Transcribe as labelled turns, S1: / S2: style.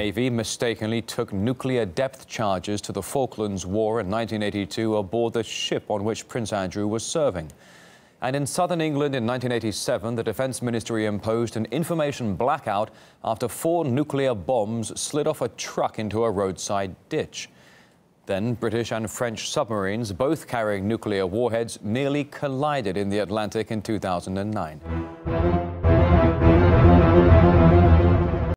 S1: Navy mistakenly took nuclear depth charges to the Falklands War in 1982 aboard the ship on which Prince Andrew was serving. And in southern England in 1987, the Defence Ministry imposed an information blackout after four nuclear bombs slid off a truck into a roadside ditch. Then British and French submarines, both carrying nuclear warheads, nearly collided in the Atlantic in 2009.